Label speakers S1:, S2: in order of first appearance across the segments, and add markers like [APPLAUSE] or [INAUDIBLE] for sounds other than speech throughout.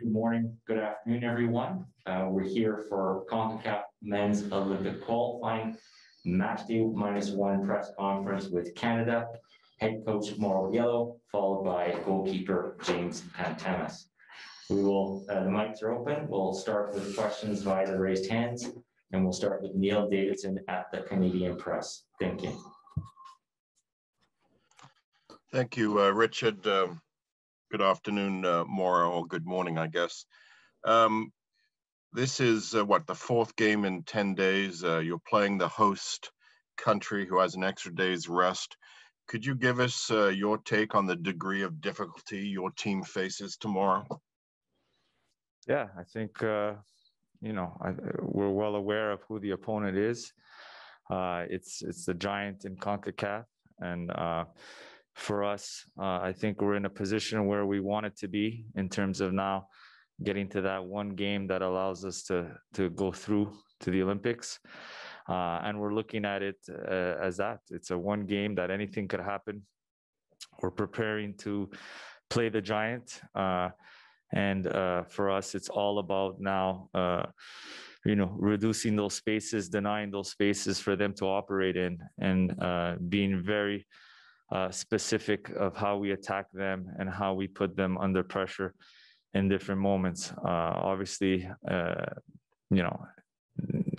S1: Good morning, good afternoon, everyone. Uh, we're here for CONCACAF Men's Olympic Qualifying Match Day minus one press conference with Canada, head coach Mauro Biello, followed by goalkeeper James Pantemis. We will, uh, the mics are open. We'll start with questions via the raised hands, and we'll start with Neil Davidson at the Canadian Press. Thank you.
S2: Thank you, uh, Richard. Um, good afternoon, uh, Mauro, or good morning, I guess. Um, this is uh, what the fourth game in 10 days. Uh, you're playing the host country who has an extra day's rest. Could you give us uh, your take on the degree of difficulty your team faces tomorrow?
S3: Yeah, I think, uh, you know, I, we're well aware of who the opponent is. Uh, it's, it's the giant in CONCACAF. And, for us. Uh, I think we're in a position where we want it to be in terms of now getting to that one game that allows us to to go through to the Olympics. Uh, and we're looking at it uh, as that. It's a one game that anything could happen. We're preparing to play the giant. Uh, and uh, for us, it's all about now uh, you know reducing those spaces denying those spaces for them to operate in and being very uh, specific of how we attack them and how we put them under pressure in different moments. Uh, obviously, uh, you know,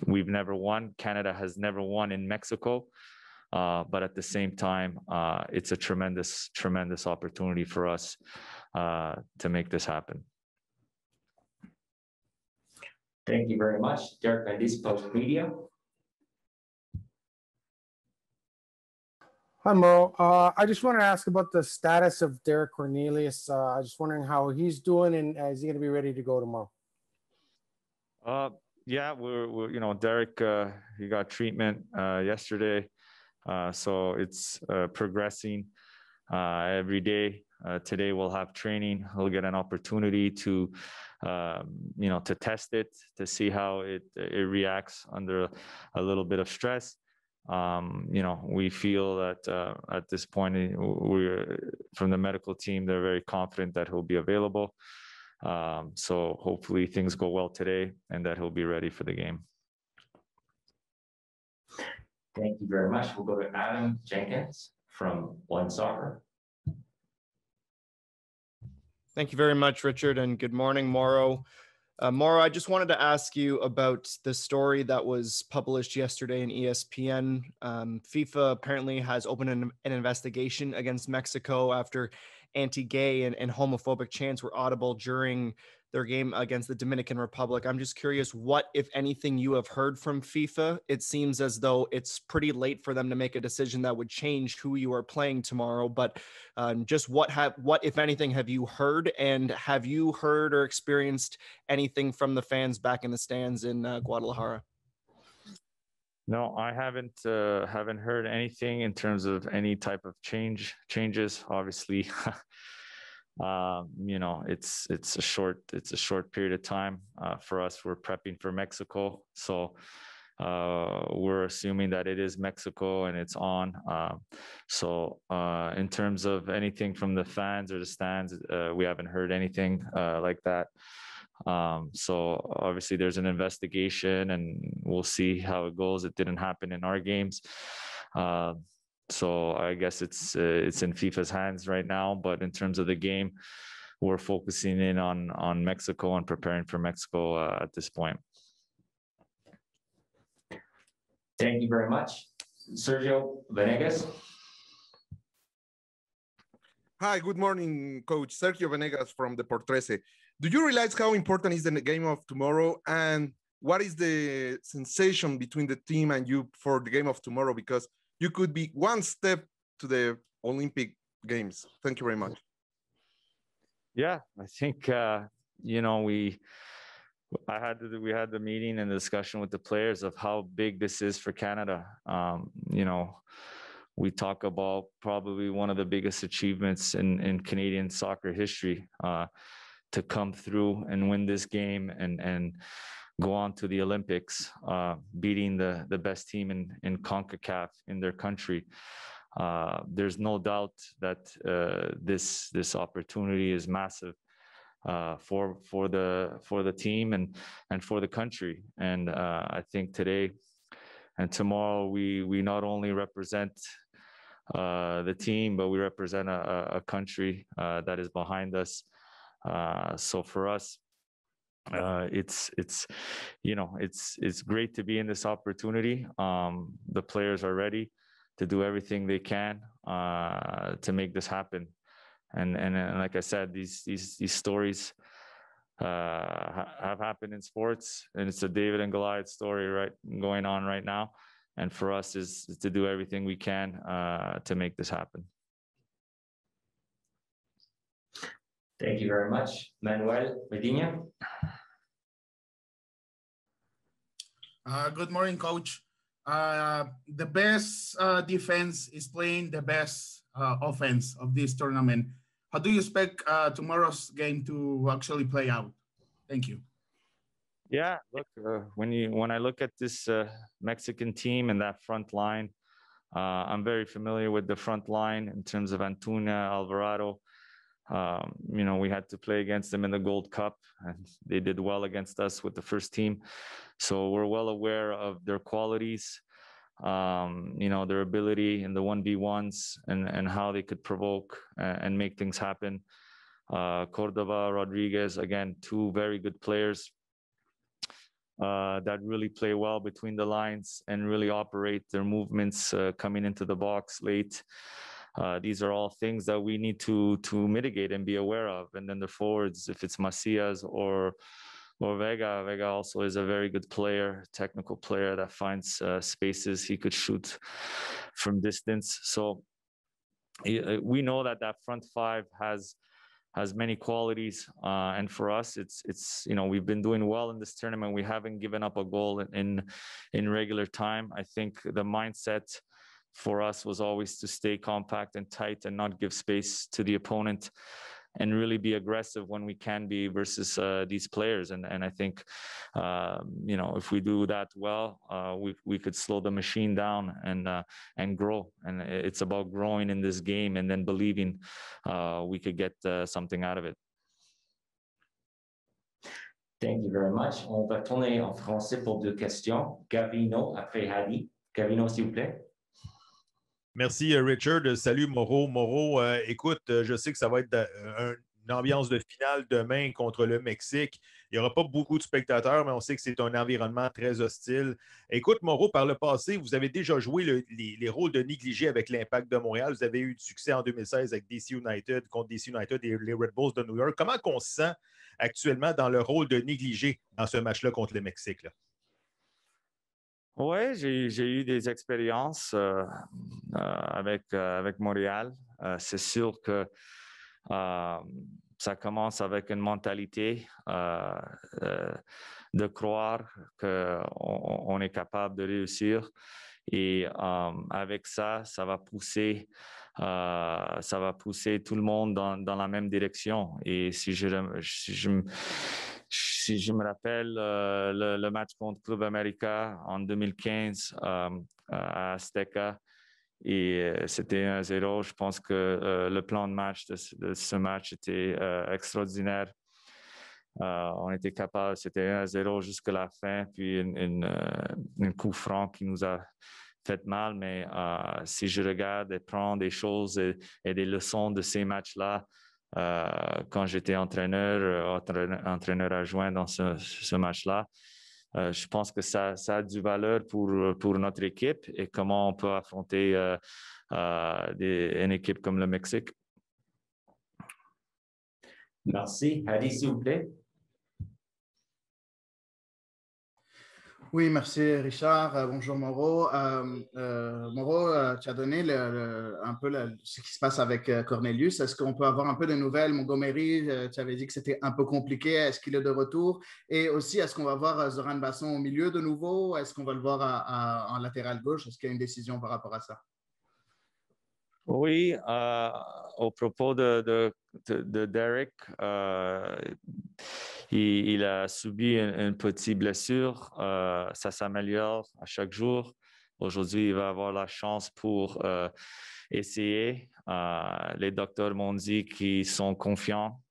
S3: we've never won. Canada has never won in Mexico. Uh, but at the same time, uh, it's a tremendous, tremendous opportunity for us uh, to make this happen.
S1: Thank you very much. Derek Van Post Media.
S4: Hi, Mo. Uh, I just want to ask about the status of Derek Cornelius. Uh, I was just wondering how he's doing and uh, is he going to be ready to go tomorrow?
S3: Uh, yeah, we're, we're you know, Derek, uh, he got treatment uh, yesterday. Uh, so it's progressing every day. Today we'll have training. He'll get an opportunity to, um, you know, to test it, to see how it, it reacts under a little bit of stress um, you know, we feel that uh, at this point, eh, we're from the medical team, they're very confident that he'll be available. Um, so hopefully things go well today and that he'll be ready for the game.
S1: Thank you very much. We'll go to Adam Jenkins from One Soccer.
S5: Thank you very much, Richard, and good morning, Mauro. Uh, I just wanted to ask you about the story that was published yesterday in ESPN. Um, FIFA apparently has opened an, an, investigation against Mexico after anti gay and, and homophobic chants were audible during their game against the Dominican Republic. I'm just curious what, if anything, you have heard from FIFA. It seems as though it's pretty late for them to make a decision that would change who you are playing tomorrow. But um, just what have, what, if anything, have you heard? And have you heard or experienced anything from the fans back in the stands in uh, Guadalajara?
S3: No, I haven't uh, haven't heard anything in terms of any type of change changes. Obviously, [LAUGHS] uh, you know, it's it's a short it's a short period of time uh, for us. We're prepping for Mexico, so uh, we're assuming that it is Mexico and it's on. Uh, so uh, in terms of anything from the fans or the stands, uh, we haven't heard anything uh, like that. Um, so obviously there's an investigation and we'll see how it goes. It didn't happen in our games. So I guess it's uh, it's in FIFA's hands right now. But in terms of the game, we're focusing in on on Mexico and preparing for Mexico uh, at this point.
S1: Thank you very much, Sergio Venegas.
S6: Hi, good morning, Coach Sergio Venegas from the Portrese. Do you realize how important is the game of tomorrow, and what is the sensation between the team and you for the game of tomorrow? Because you could be one step to the Olympic Games. Thank you very much.
S3: Yeah, I think uh, you know we. I had the, we had the meeting and the discussion with the players of how big this is for Canada. Um, you know, we talk about probably one of the biggest achievements in in Canadian soccer history uh, to come through and win this game and and go on to the Olympics, uh, beating the, the best team in, in CONCACAF in their country. Uh, there's no doubt that uh, this, this opportunity is massive. uh, for for the for the team and and for the country. And uh, I think today and tomorrow we we not only represent uh, the team, but we represent a, a country that is behind us. So for us, uh, it's it's you know it's it's great to be in this opportunity. Um, the players are ready to do everything they can uh, to make this happen. And, and and like I said, these these these stories uh, have happened in sports, and it's a David and Goliath story right going on right now. And for us is, is to do everything we can uh, to make this happen.
S1: Thank you very much. Manuel Medina.
S7: Uh, good morning, coach. Uh, the best uh, defense is playing the best uh, offense of this tournament. How do you expect uh, tomorrow's game to actually play out? Thank you.
S3: Yeah, look, uh, when you when I look at this uh, Mexican team and that front line, uh, I'm very familiar with the front line in terms of Antuna, Alvarado. Um, you know, we had to play against them in the Gold Cup, and they did well against us with the first team. So we're well aware of their qualities, um, you know, their ability in the one v ones and and how they could provoke and, make things happen. Uh, Cordova, Rodriguez, again, two very good players uh, that really play well between the lines and really operate their movements uh, coming into the box late. Uh, these are all things that we need to to mitigate and be aware of. And then the forwards, if it's Macias or or Vega, Vega also is a very good player, technical player that finds uh, spaces he could shoot from distance. So uh, we know that that front five has has many qualities. Uh, and for us, it's it's you know we've been doing well in this tournament. We haven't given up a goal in in regular time. I think the mindset for us was always to stay compact and tight and not give space to the opponent and really be aggressive when we can be versus uh, these players. And and I think, uh, you know, if we do that well, uh, we we could slow the machine down and uh, and grow. And it's about growing in this game and then believing uh, we could get uh, something out of it.
S1: Thank you very much. On va tourner en français pour deux questions. Gavino après Hadi. Gavino, s'il vous plaît.
S8: Merci, euh, Richard. Salut, Moreau. Moreau, euh, écoute, euh, je sais que ça va être une ambiance de finale demain contre le Mexique. Il n'y aura pas beaucoup de spectateurs, mais on sait que c'est un environnement très hostile. Écoute, Moreau, par le passé, vous avez déjà joué les, rôles de négligé avec l'Impact de Montréal. Vous avez eu du succès en 2016 avec DC United, contre DC United et les Red Bulls de New York. Comment on se sent actuellement dans le rôle de négligé dans ce match-là contre le Mexique?
S3: Oui, j'ai eu des expériences euh, euh, avec, euh, avec Montréal. C'est sûr que ça commence avec une mentalité de croire qu'on on est capable de réussir. Et avec ça, ça va pousser, ça va pousser tout le monde dans, dans la même direction. Et si je, si je me rappelle euh, le, match contre Club America en 2015 euh, à Azteca, et euh, c'était 1-0. Je pense que le plan de match de, ce match était extraordinaire. on était capable, c'était 1-0 jusqu'à la fin, puis un coup franc qui nous a fait mal. Mais si je regarde et prends des choses et des leçons de ces matchs-là, quand j'étais entraîneur, euh, entraîneur, adjoint dans ce, match-là. Euh, je pense que ça, a du valeur pour, pour notre équipe et comment on peut affronter une équipe comme le Mexique.
S1: Merci. Hadi, s'il vous plaît.
S9: Oui, merci Richard. Euh, bonjour Moreau. Euh, euh, Moreau, tu as donné un peu ce qui se passe avec Cornelius. Est-ce qu'on peut avoir un peu de nouvelles? Montgomery, tu avais dit que c'était un peu compliqué. Est-ce qu'il est de retour? Et aussi, est-ce qu'on va voir Zoran Basson au milieu de nouveau? Est-ce qu'on va le voir en latéral gauche? Est-ce qu'il y a une décision par rapport à ça?
S3: Oui, au propos de, de Derek, il, a subi une, petite blessure. Euh, ça s'améliore à chaque jour. aujourd'hui, il va avoir la chance pour essayer. les docteurs m'ont dit qu'ils sont confiants,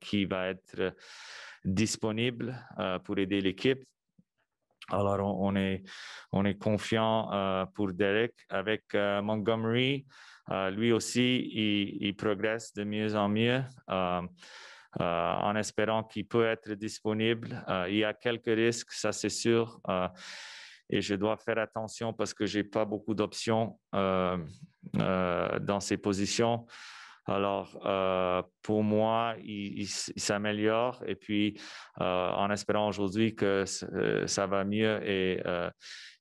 S3: qu'il va être disponible pour aider l'équipe. Alors, on, est, on est confiant pour Derek. Avec Montgomery, lui aussi, il, progresse de mieux en mieux. en espérant qu'il peut être disponible. il y a quelques risques, ça c'est sûr et je dois faire attention parce que j'ai pas beaucoup d'options euh, euh, dans ces positions. Alors, euh, pour moi, il, s'améliore et puis en espérant aujourd'hui que ça va mieux et,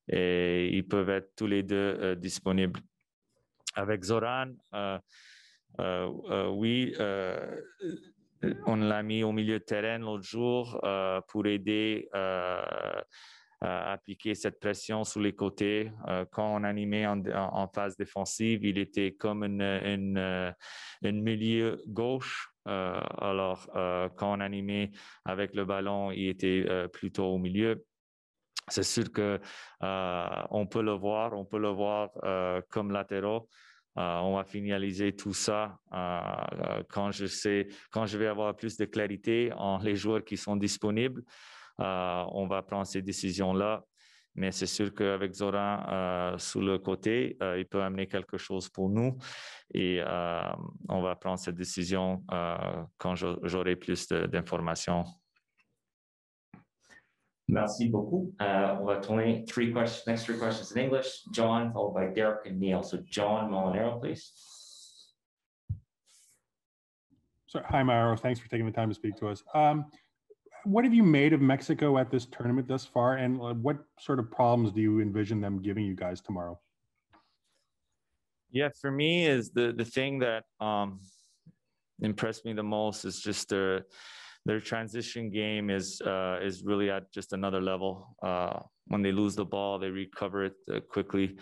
S3: et, ils peuvent être tous les deux disponibles. Avec Zoran, oui, on l'a mis au milieu de terrain l'autre jour pour aider appliquer cette pression sur les côtés. Euh, quand on animait en, en, phase défensive, il était comme une, une, euh, une milieu gauche. Euh, alors, quand on animait avec le ballon, il était plutôt au milieu. C'est sûr que on peut le voir, on peut le voir comme latéraux. on va finaliser tout ça quand je sais, quand je vais avoir plus de clarité en les joueurs qui sont disponibles. Euh, on va prendre ces décisions-là. Mais c'est sûr qu'avec Zoran euh, sous le côté, euh, il peut amener quelque chose pour nous. Et on va prendre cette décision quand j'aurai plus d'informations.
S1: Merci beaucoup. Uh, on va tourner three questions, next three questions in English. John, followed by Derek and Neil. So John Molinaro, please.
S10: So, hi, Mauro. Thanks for taking the time to speak to us. Um, what have you made of Mexico at this tournament thus far, and what sort of problems do you envision them giving you guys tomorrow?
S3: Yeah, for me is the the thing that um, impressed me the most is just their their transition game is uh, is really at just another level. Uh, when they lose the ball, they recover it uh, quickly.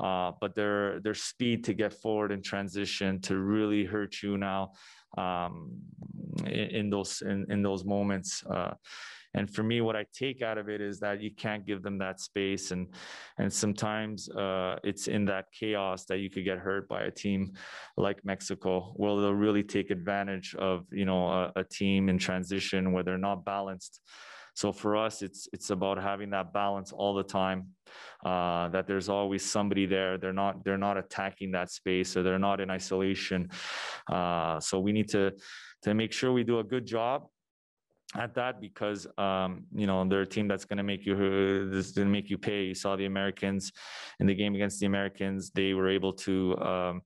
S3: Uh, but their their speed to get forward in transition to really hurt you now um, in, in, those in, in those moments. And for me, what I take out of it is that you can't give them that space, and and sometimes uh, it's in that chaos that you could get hurt by a team like Mexico, where they'll really take advantage of you know a, a team in transition where they're not balanced. So for us, it's it's about having that balance all the time. Uh, that there's always somebody there. They're not they're not attacking that space, or they're not in isolation. Uh, so we need to to make sure we do a good job at that because um, you know they're a team that's going to make you this going to make you pay. You saw the Americans in the game against the Americans; they were able to. Um,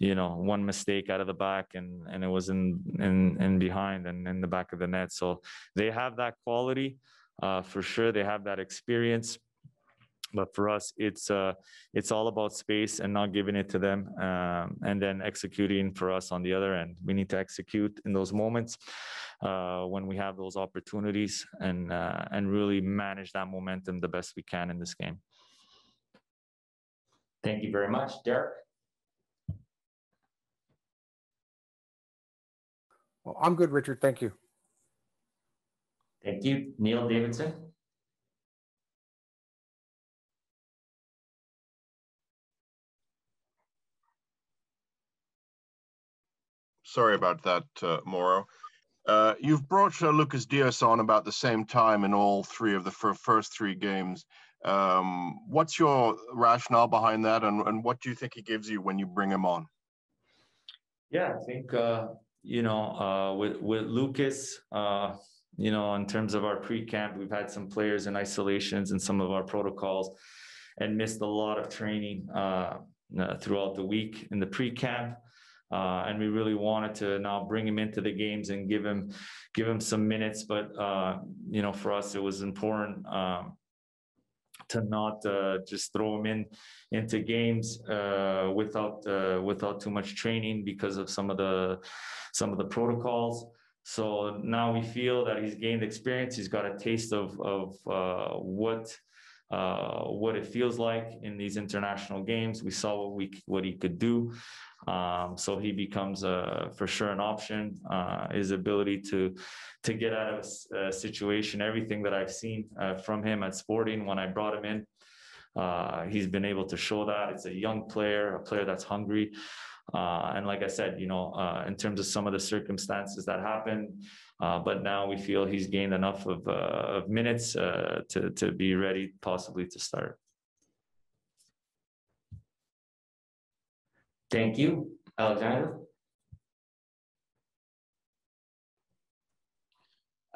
S3: you know, one mistake out of the back and and it was in in in behind and in the back of the net. So they have that quality uh, for sure. They have that experience but for us it's uh it's all about space and not giving it to them um, and then executing for us on the other end. We need to execute in those moments uh, when we have those opportunities and uh, and really manage that momentum the best we can in this game.
S1: Thank you very much derek.
S4: Well, i'm good richard. Thank you.
S1: Thank you. Neil davidson
S2: Sorry about that, uh, Mauro. Uh, you've brought uh, Lucas Dias on about the same time in all three of the first three games. Um, what's your rationale behind that, and, and what do you think he gives you when you bring him on?
S3: Yeah, I think uh, you know uh, with with Lucas, uh, you know, in terms of our pre-camp, we've had some players in isolations and some of our protocols, and missed a lot of training uh, throughout the week in the pre-camp. Uh, and we really wanted to now bring him into the games and give him give him some minutes. But uh, you know, for us, it was important um, to not uh, just throw him in into games uh, without uh, without too much training because of some of the some of the protocols. So now we feel that he's gained experience. He's got a taste of of uh, what. Uh, what it feels like in these international games. We saw what we what he could do. Um, so he becomes a, for sure an option. Uh, his ability to to get out of a, a situation, everything that I've seen uh, from him at Sporting when I brought him in uh, he's been able to show that. It's a young player, a player that's hungry. Uh, and like I said, you know, uh, in terms of some of the circumstances that happened, uh, but now we feel he's gained enough of, uh, of minutes uh, to, to be ready possibly to start.
S1: Thank you. Alexander?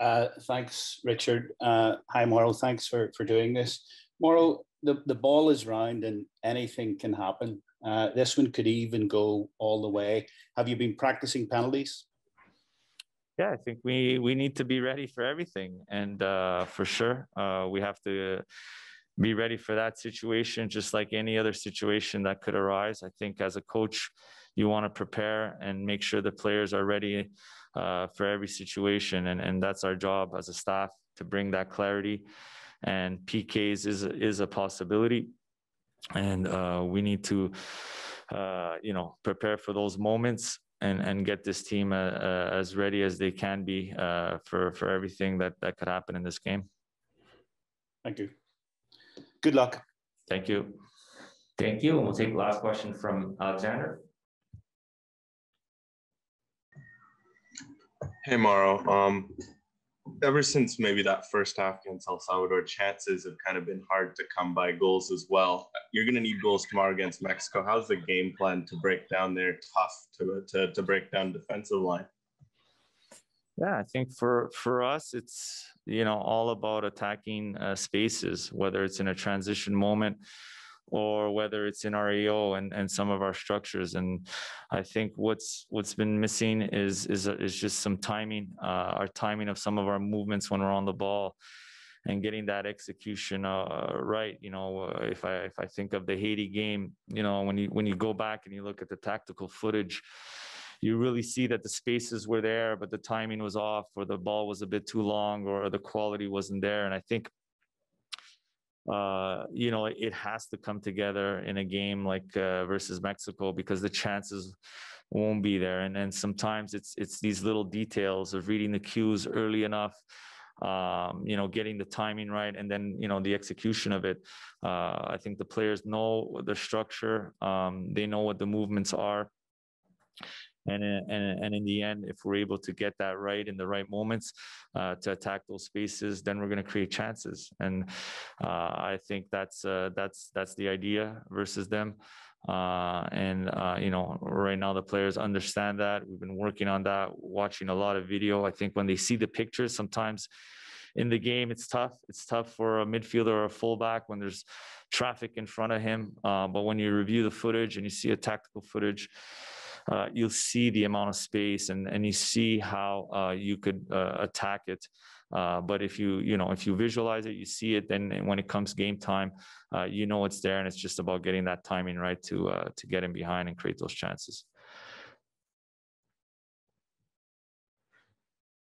S11: Uh, thanks, Richard. Uh, hi, Mauro. Thanks for, for doing this. Mauro, the, the ball is round and anything can happen. Uh, this one could even go all the way. Have you been practicing penalties?
S3: Yeah, I think we we need to be ready for everything, and uh, for sure, uh, we have to be ready for that situation, just like any other situation that could arise. I think as a coach, you want to prepare and make sure the players are ready uh, for every situation, and and that's our job as a staff to bring that clarity. And PKs is is a possibility and uh, we need to uh, you know prepare for those moments and and get this team uh, uh as ready as they can be uh, for for everything that that could happen in this game.
S11: Thank you. Good luck.
S3: Thank you.
S1: Thank you. And we'll take the last question from alexander.
S12: Hey Mauro. Um ever since maybe that first half against El Salvador, chances have kind of been hard to come by goals as well. You're going to need goals tomorrow against Mexico. How's the game plan to break down their tough to, to, to break down defensive line?
S3: Yeah, I think for for us, it's you know all about attacking uh, spaces, whether it's in a transition moment or whether it's in our AO and, and some of our structures. And I think what's what's been missing is is is just some timing, uh, our timing of some of our movements when we're on the ball, and getting that execution uh, right. You know, uh, if I if I think of the Haiti game, you know, when you when you go back and you look at the tactical footage. You really see that the spaces were there, but the timing was off, or the ball was a bit too long, or the quality wasn't there. And I think uh, you know, it has to come together in a game like uh, versus Mexico because the chances won't be there. And and sometimes it's it's these little details of reading the cues early enough, um, you know, getting the timing right, and then you know the execution of it. Uh, I think the players know the structure. Um, they know what the movements are and and and in the end, if we're able to get that right in the right moments uh, to attack those spaces, then we're going to create chances. And uh, I think that's uh, that's that's the idea versus them. Uh, and uh, you know, right now the players understand that. We've been working on that, watching a lot of video. I think when they see the pictures, sometimes in the game it's tough. It's tough for a midfielder or a fullback when there's traffic in front of him. Uh, but when you review the footage and you see a tactical footage uh, you'll see the amount of space and, and you see how uh, you could uh, attack it. Uh, but if you you know if you visualize it, you see it. Then when it comes game time, uh, you know it's there, and it's just about getting that timing right to to get in behind and create those chances.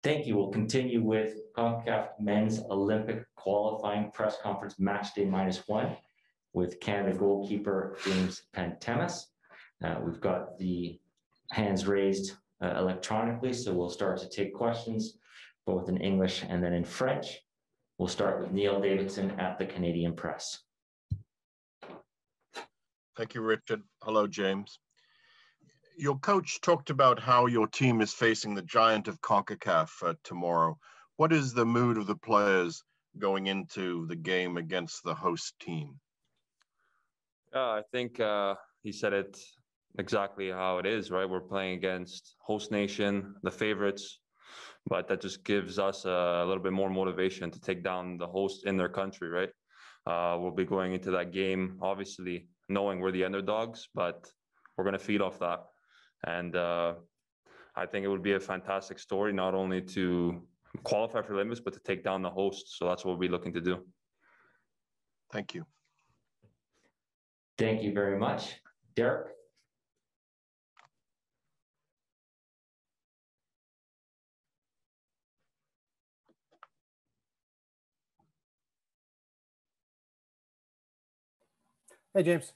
S1: Thank you. We'll continue with CONCACAF Men's Olympic Qualifying Press Conference Match Day Minus One with Canada goalkeeper James Pantemis. Uh, we've got the hands raised uh, electronically. So we'll start to take questions both in English and then in French. We'll start with Neil Davidson at the Canadian Press.
S2: Thank you, Richard. Hello, James. Your coach talked about how your team is facing the giant of CONCACAF uh, tomorrow. What is the mood of the players going into the game against the host team?
S13: Yeah, I think uh, he said it exactly how it is, right? We're playing against host nation, the favorites, but that just gives us a, a little bit more motivation to take down the host in their country, right? Uh, we'll be going into that game, obviously knowing we're the underdogs, but we're going to feed off that. And uh, I think it would be a fantastic story, not only to qualify for Olympics, but to take down the host. So that's what we'll be looking to do.
S2: Thank you.
S1: Thank you very much. Derek?
S4: Hey, James.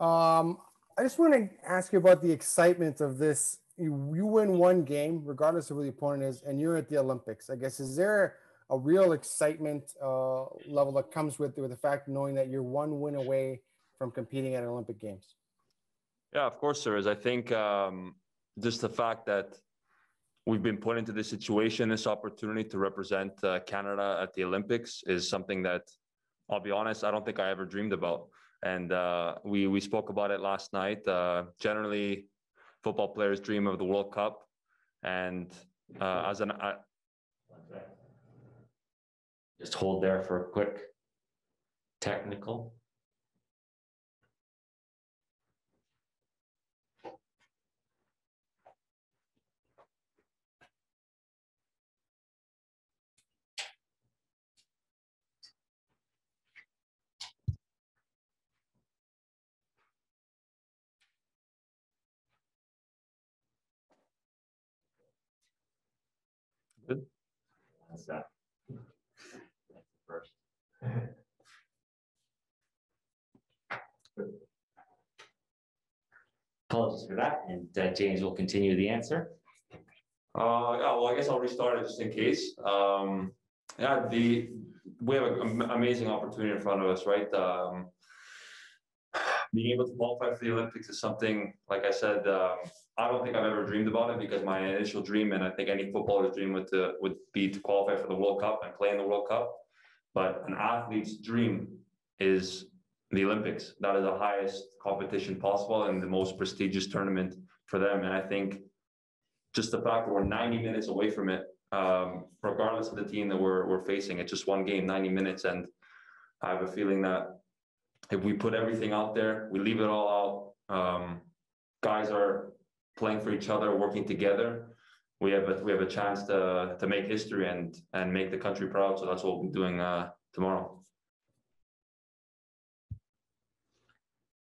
S4: Um, I just want to ask you about the excitement of this. You, you win one game, regardless of who the opponent is, and you're at the Olympics. I guess is there a real excitement uh, level that comes with with the fact knowing that you're one win away from competing at Olympic Games?
S13: Yeah, of course there is. I think um, just the fact that we've been put into this situation, this opportunity to represent uh, Canada at the Olympics is something that I'll be honest, I don't think I ever dreamed about. And uh, we we spoke about it last night. Uh, generally, football players dream of the World Cup, and uh, as an uh,
S1: Just hold there for a quick technical.
S13: Good.
S1: How's that? That's the First. Apologies for that, and uh, James will continue the answer.
S13: Uh, yeah, well, I guess I'll restart it just in case. Um, yeah, the we have an amazing opportunity in front of us, right? Um, being able to qualify for the Olympics is something, like I said, um, I don't think I've ever dreamed about it because my initial dream, and I think any footballer's dream would to would be to qualify for the World Cup and play in the World Cup. But an athlete's dream is the Olympics. That is the highest competition possible and the most prestigious tournament for them. And I think just the fact that we're 90 minutes away from it, um, regardless of the team that we're, we're facing, it's just one game, 90 minutes. And I have a feeling that if we put everything out there, we leave it all out, um, guys are playing for each other, working together. We have a, we have a chance to to make history and and make the country proud. So that's what we'll be doing uh, tomorrow.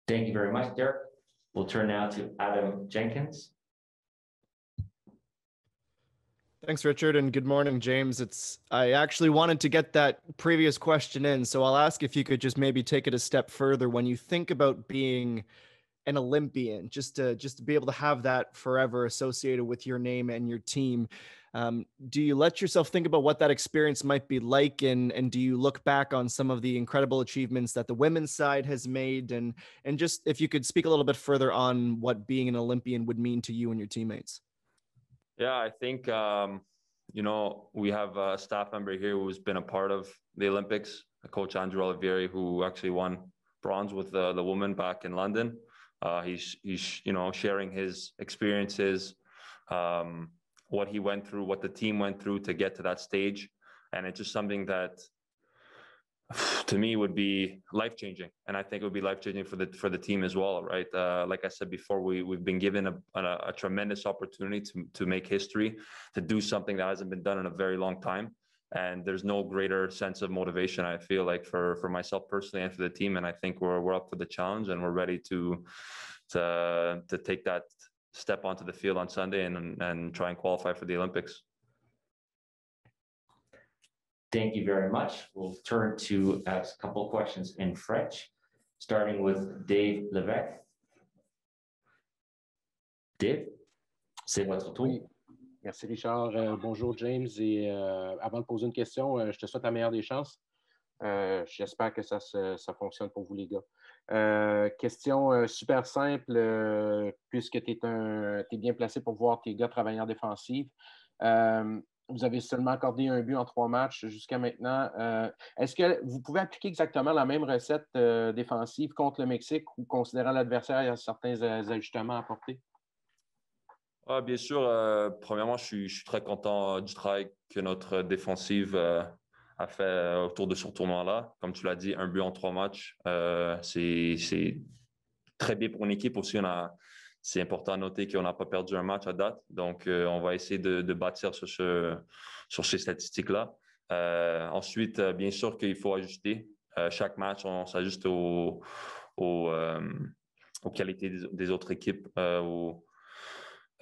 S1: Thank you very much, Derek. We'll turn now to Adam Jenkins.
S5: Thanks, Richard, and good morning, James. It's I actually wanted to get that previous question in, so I'll ask if you could just maybe take it a step further. When you think about being an Olympian, just to just to be able to have that forever associated with your name and your team, um, do you let yourself think about what that experience might be like, and and do you look back on some of the incredible achievements that the women's side has made, and and just if you could speak a little bit further on what being an Olympian would mean to you and your teammates.
S13: Yeah, I think um, you know we have a staff member here who's been a part of the Olympics, a Coach Andrew Olivieri, who actually won bronze with the the women back in London. Uh, he's he's you know sharing his experiences, um, what he went through, what the team went through to get to that stage, and it's just something that [SIGHS] to me would be life changing and i think it would be life changing for the for the team as well right? Uh, like i said before we we've been given a, a, a, tremendous opportunity to to make history to do something that hasn't been done in a very long time and there's no greater sense of motivation i feel like for for myself personally and for the team and i think we're we're up for the challenge and we're ready to to to take that step onto the field on sunday and and try and qualify for the olympics
S1: Thank you very much. We'll turn to ask a couple of questions in French, starting with Dave Levesque. Dave, c'est votre tour.
S14: Merci Richard. Euh, bonjour James. Et euh, avant de poser une question, euh, je te souhaite la meilleure des chances. J'espère que ça, ça, fonctionne pour vous les gars. Question super simple, puisque tu es, bien placé pour voir tes gars travailler en défensive. Vous avez seulement accordé un but en trois matchs jusqu'à maintenant. Est-ce que vous pouvez appliquer exactement la même recette défensive contre le Mexique ou considérant l'adversaire, il y a certains ajustements à apporter?
S13: Ah, bien sûr. Euh, premièrement, je suis, très content du travail que notre défensive euh, a fait autour de ce tournoi-là. Comme tu l'as dit, un but en trois matchs, euh, c'est très bien pour une équipe aussi. C'est important à noter qu'on n'a pas perdu un match à date. Donc, euh, on va essayer de, bâtir sur, ce, sur ces statistiques-là. Euh, ensuite, euh, bien sûr qu'il faut ajuster. Euh, chaque match, on s'ajuste aux, euh, qualités des, autres équipes.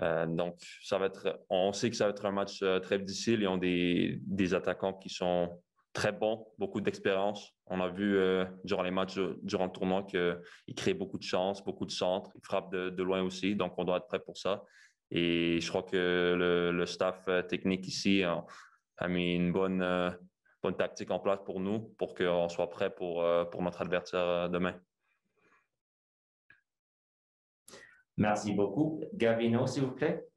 S13: Donc, ça va être, on sait que ça va être un match très difficile. Ils ont des, des attaquants qui sont très bon, beaucoup d'expérience. On a vu euh, durant les matchs, durant le tournoi, qu'il crée beaucoup de chances, beaucoup de centres. Il frappe de, loin aussi, donc on doit être prêt pour ça. Et je crois que le, staff euh, technique ici, a mis une bonne, euh, bonne tactique en place pour nous, pour qu'on soit prêt pour, euh, pour notre adversaire euh, demain.
S1: Merci beaucoup. Gavino, s'il vous plaît.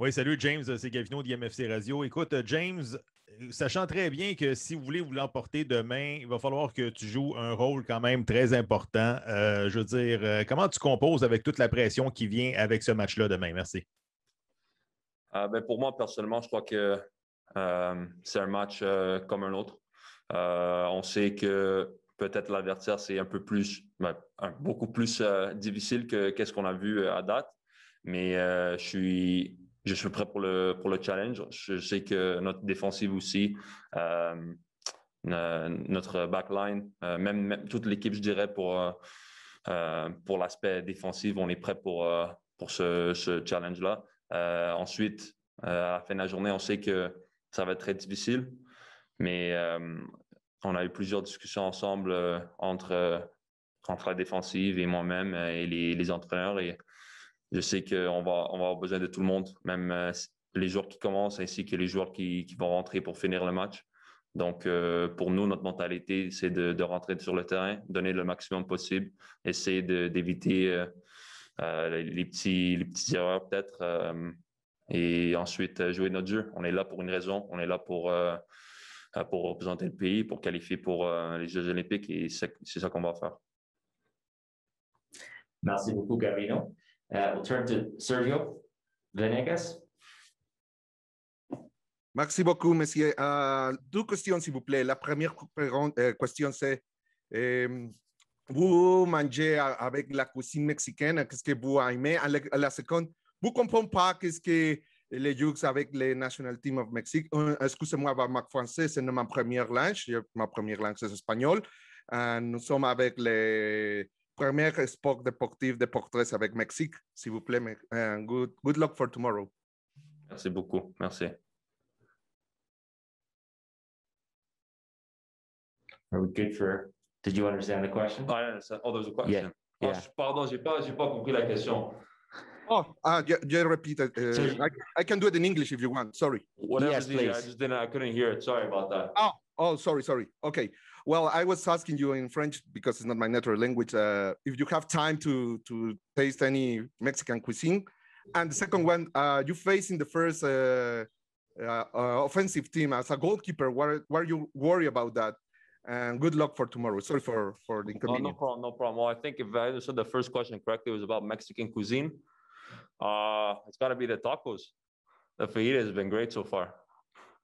S8: Oui, salut James, c'est Gavino d'IMFC Radio. Écoute, James, sachant très bien que si vous voulez vous l'emporter demain, il va falloir que tu joues un rôle quand même très important. Euh, je veux dire, euh, comment tu composes avec toute la pression qui vient avec ce match-là demain? Merci.
S13: Euh, ben, pour moi, personnellement, je crois que euh, c'est un match euh, comme un autre. Euh, on sait que peut-être l'adversaire, c'est un peu plus, ben, beaucoup plus euh, difficile que qu'est-ce qu'on a vu à date. Mais euh, je suis je suis prêt pour le, pour le challenge. Je sais que notre défensive aussi, euh, no- notre backline, euh, même, toute l'équipe, je dirais, pour, euh, euh, pour l'aspect défensif, on est prêt pour, euh, pour ce, ce challenge-là. Euh, ensuite, euh, à la fin de la journée, on sait que ça va être très difficile, mais euh, on a eu plusieurs discussions ensemble euh, entre, euh, entre la défensive et moi-même euh, et les, les entraîneurs. Et je sais qu'on va, on va avoir besoin de tout le monde, même les joueurs qui commencent ainsi que les joueurs qui, qui vont rentrer pour finir le match. Donc, pour nous, notre mentalité, c'est de, de rentrer sur le terrain, donner le maximum possible, essayer d'éviter les, petits, les petites erreurs peut-être, et ensuite jouer notre jeu. On est là pour une raison, on est là pour, pour représenter le pays, pour qualifier pour euh, les Jeux olympiques, et c'est ça qu'on va faire.
S1: Merci beaucoup, Gavino. Uh, we'll turn to Sergio Venegas.
S6: Merci beaucoup, monsieur. Euh, deux questions, s'il vous plaît. La première euh, question, c'est euh, vous mangez avec la cuisine mexicaine, qu'est-ce que vous aimez? À la, à la seconde, vous ne comprenez pas qu'est-ce que les joueurs avec le National Team of Mexique. Euh, Excusez-moi, ma français, c'est ma première langue. Ma première langue, c'est espagnol. Euh, nous sommes avec les premiers sports déportifs de Portres avec Mexique, s'il vous plaît. mais, euh, good, good luck for tomorrow.
S13: Merci beaucoup. Merci.
S1: Are we good for, did you understand the question?
S13: Ah, yeah, so- oh, there's a question.
S1: Yeah,
S13: Oh,
S1: yeah.
S13: je- pardon, j'ai pas, j'ai pas compris la question.
S6: Oh, ah, je, je repeat it. uh,
S13: So-
S6: I, I can do it in English if you want. Sorry.
S13: Whatever's easier. I just didn't, I couldn't hear it. Sorry about that.
S6: Oh, oh, sorry, sorry. Okay. Well, I was asking you in French because it's not my natural language. Uh, if you have time to to taste any Mexican cuisine, and the second one, uh, you face in the first uh, uh, uh, offensive team as a goalkeeper. Why, why are you worry about that? And good luck for tomorrow. Sorry for for the
S13: Oh, no
S6: inconvenience.
S13: problem, no problem. Well, I think if I understood the first question correctly, it was about Mexican cuisine. Uh, it's got to be the tacos. The fajita has been great so far,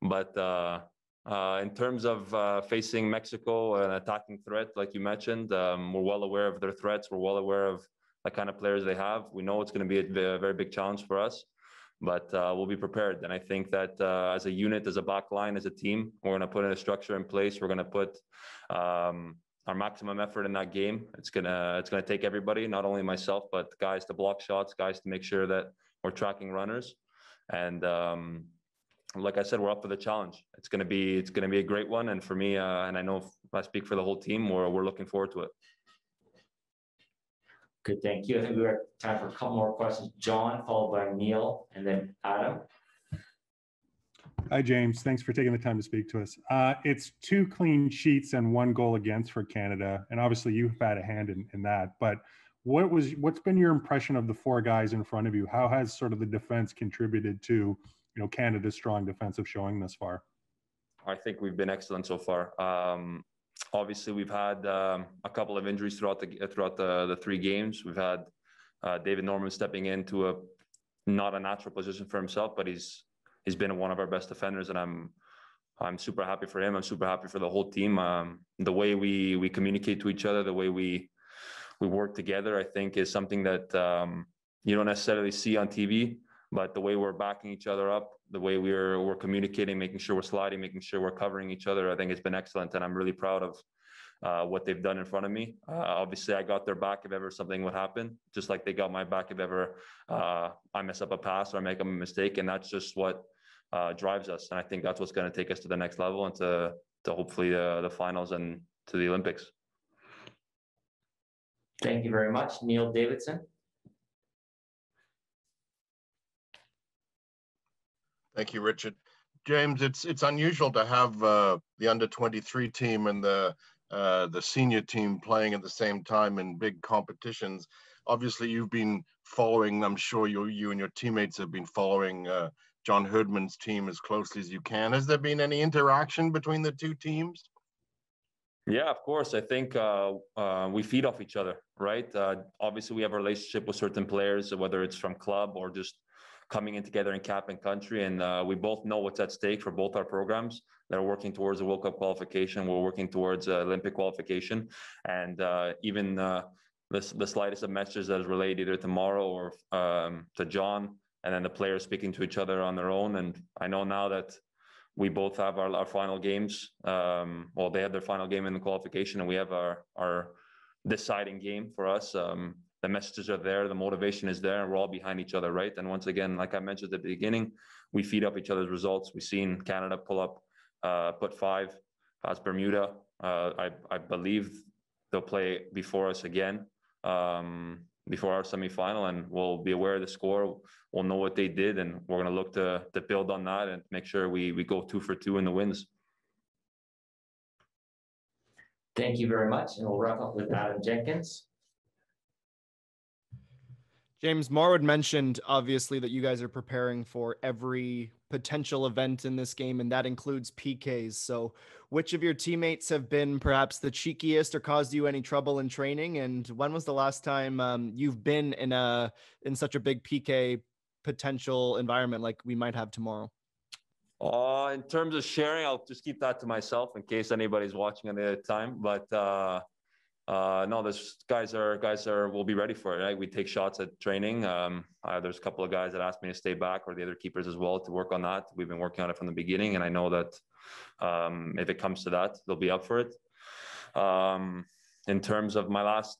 S13: but uh, uh, in terms of uh, facing Mexico and attacking threat, like you mentioned, um, we're well aware of their threats. We're well aware of the kind of players they have. We know it's going to be a ve- very big challenge for us, but uh, we'll be prepared. And I think that uh, as a unit, as a back line, as a team, we're going to put in a structure in place. We're going to put um, our maximum effort in that game. It's gonna it's gonna take everybody, not only myself, but guys to block shots, guys to make sure that we're tracking runners. And um, like I said, we're up for the challenge. It's gonna be it's gonna be a great one. And for me, uh, and I know I speak for the whole team, we're we're looking forward to it.
S1: Good, thank you. I think we have time for a couple more questions. John, followed by Neil, and then Adam.
S10: Hi, James. Thanks for taking the time to speak to us. Uh, it's two clean sheets and one goal against for Canada, and obviously you've had a hand in, in that. But what was what's been your impression of the four guys in front of you? How has sort of the defense contributed to you know Canada's strong defensive showing thus far?
S13: I think we've been excellent so far. Um, obviously, we've had um, a couple of injuries throughout the throughout the, the three games. We've had uh, David Norman stepping into a not a natural position for himself, but he's he's been one of our best defenders, and I'm I'm super happy for him. I'm super happy for the whole team. Um, the way we we communicate to each other, the way we we work together, I think, is something that um, you don't necessarily see on TV. But the way we're backing each other up, the way we're we're communicating, making sure we're sliding, making sure we're covering each other, I think it's been excellent, and I'm really proud of uh, what they've done in front of me. Uh, obviously, I got their back if ever something would happen, just like they got my back if ever uh, I mess up a pass or I make a mistake, and that's just what uh, drives us. And I think that's what's going to take us to the next level and to to hopefully uh, the finals and to the Olympics.
S1: Thank you very much. Neil Davidson.
S2: Thank you, Richard. James, it's it's unusual to have uh, the under 23 team and the uh, the senior team playing at the same time in big competitions. Obviously, you've been following. I'm sure you you and your teammates have been following uh, John Herdman's team as closely as you can. Has there been any interaction between the two teams?
S13: Yeah, of course. I think uh, uh, we feed off each other, right? Uh, obviously, we have a relationship with certain players, whether it's from club or just coming in together in cap and country. And uh, we both know what's at stake for both our programs. They're working towards a World Cup qualification. We're working towards uh, Olympic qualification. And uh, even the, the slightest of messages that is relayed either tomorrow or um, to John, and then the players speaking to each other on their own. And I know now that we both have our, our final games. Um, well, they have their final game in the qualification, and we have our our deciding game for us. Um, the messages are there, the motivation is there, and we're all behind each other, right? And once again, like I mentioned at the beginning, we feed up each other's results. We've seen Canada pull up, uh, put five past Bermuda. Uh, I I believe they'll play before us again. Um, before our semifinal, and we'll be aware of the score. We'll know what they did, and we're going to look to to build on that and make sure we we go two for two in the wins.
S1: Thank you very much, and we'll wrap up with Adam Jenkins.
S5: James Mauro mentioned obviously that you guys are preparing for every potential event in this game, and that includes PKs. So, which of your teammates have been perhaps the cheekiest or caused you any trouble in training? And when was the last time um, you've been in a in such a big PK potential environment like we might have tomorrow?
S13: Uh, in terms of sharing, I'll just keep that to myself in case anybody's watching at the time. But uh, uh, no, there's guys are guys are will be ready for it. Right? We take shots at training. Um, uh, there's a couple of guys that asked me to stay back, or the other keepers as well, to work on that. We've been working on it from the beginning, and I know that um, if it comes to that, they'll be up for it. Um, in terms of my last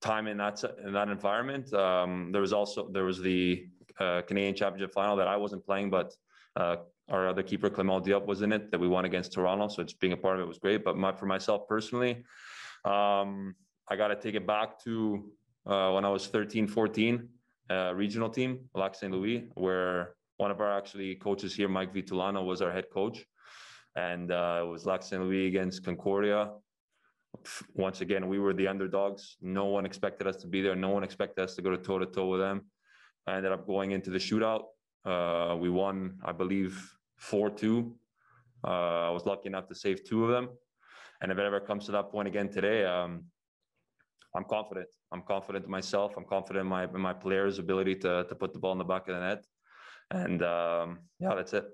S13: time in that in that environment, um, there was also there was the uh, Canadian Championship final that I wasn't playing, but uh, our other keeper Clement Diop was in it that we won against Toronto. So just being a part of it was great. But my, for myself personally, um, I got to take it back to uh, when I was 13, 14, uh, regional team, Lac St. Louis, where one of our actually coaches here, Mike Vitulano, was our head coach. And uh, it was Lac St. Louis against Concordia. Once again, we were the underdogs. No one expected us to be there. No one expected us to go to toe to toe with them. I ended up going into the shootout. Uh, we won, I believe, 4 2. Uh, I was lucky enough to save two of them. And if it ever comes to that point again today, um, I'm confident. I'm confident in myself. I'm confident in my in my players' ability to to put the ball in the back of the net. And um, yeah, that's it.